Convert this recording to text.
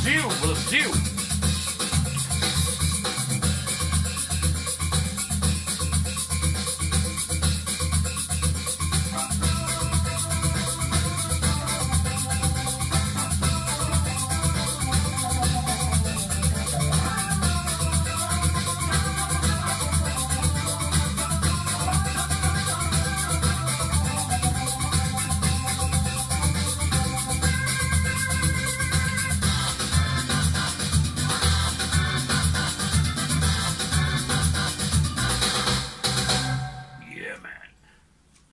stew with a.